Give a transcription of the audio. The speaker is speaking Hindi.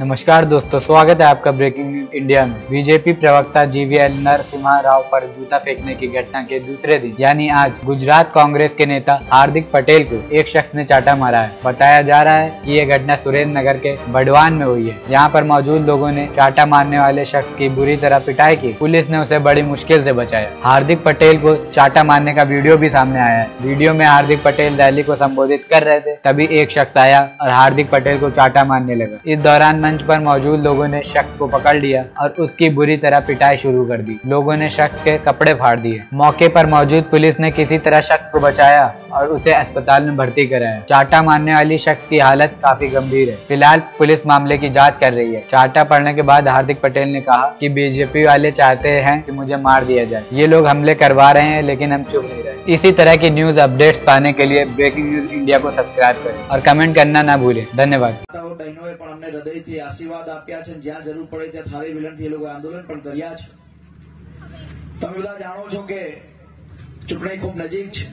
नमस्कार दोस्तों, स्वागत है आपका ब्रेकिंग न्यूज़ इंडिया में। बीजेपी प्रवक्ता जीवीएल नरसिम्हा राव पर जूता फेंकने की घटना के दूसरे दिन, यानी आज, गुजरात कांग्रेस के नेता हार्दिक पटेल को एक शख्स ने चाटा मारा है। बताया जा रहा है कि ये घटना सुरेंद्र नगर के बड़वान में हुई है। यहाँ पर मौजूद लोगों ने चाटा मारने वाले शख्स की बुरी तरह पिटाई की। पुलिस ने उसे बड़ी मुश्किल से बचाया। हार्दिक पटेल को चाटा मारने का वीडियो भी सामने आया है। वीडियो में हार्दिक पटेल रैली को संबोधित कर रहे थे, तभी एक शख्स आया और हार्दिक पटेल को चाटा मारने लगा। इस दौरान मंच पर मौजूद लोगों ने शख्स को पकड़ लिया और उसकी बुरी तरह पिटाई शुरू कर दी। लोगों ने शख्स के कपड़े फाड़ दिए। मौके पर मौजूद पुलिस ने किसी तरह शख्स को बचाया और उसे अस्पताल में भर्ती कराया। चाटा मारने वाली शख्स की हालत काफ़ी गंभीर है। फ़िलहाल पुलिस मामले की जाँच कर रही है। चाटा पड़ने के बाद हार्दिक पटेल ने कहा की बीजेपी वाले चाहते हैं की मुझे मार दिया जाए। ये लोग हमले करवा रहे हैं, लेकिन हम चुप नहीं रहे। इसी तरह की न्यूज़ अपडेट्स पाने के लिए ब्रेकिंग न्यूज़ इंडिया को सब्सक्राइब करें और कमेंट करना ना भूलें। धन्यवाद। હૃદયથી આશીર્વાદ આપ્યા છે જ્યાં જરૂર પડે ત્યાં થારી વિલનથી એ લોકો આંદોલન પણ કર્યા છે. તમે બધા જાણો છો કે ચૂંટણી ખૂબ નજીક છે.